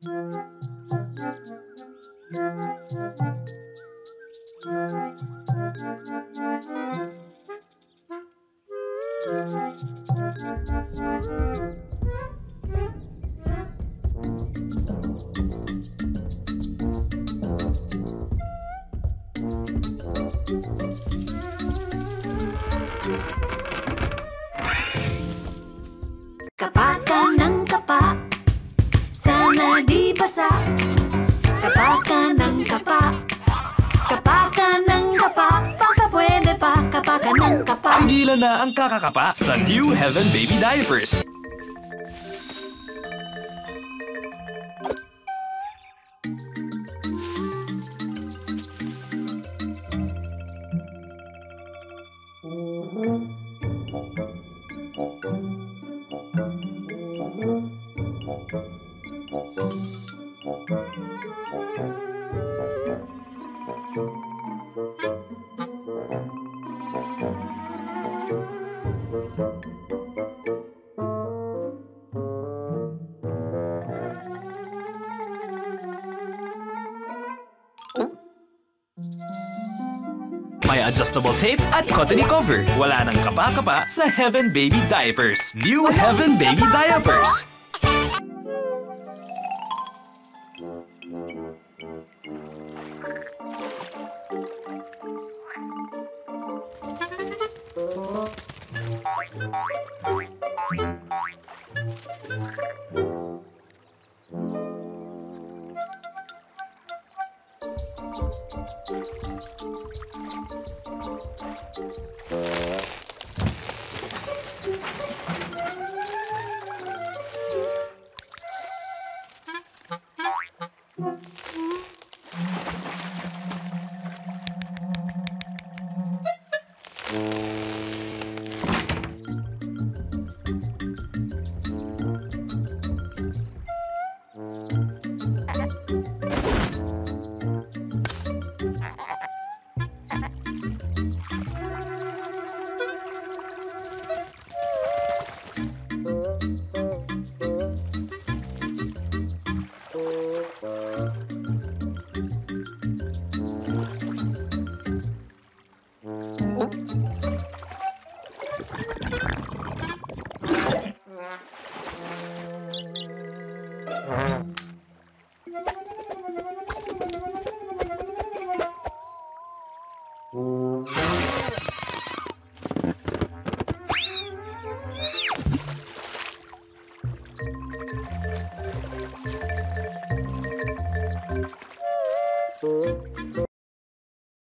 Kapan? Pigilan na ang kakakapa sa New Heaven Baby Diapers. Thank you. May adjustable tape at cottony cover. Wala nang kapa-kapa sa Heaven Baby Diapers. New Heaven Baby Diapers! Thank you.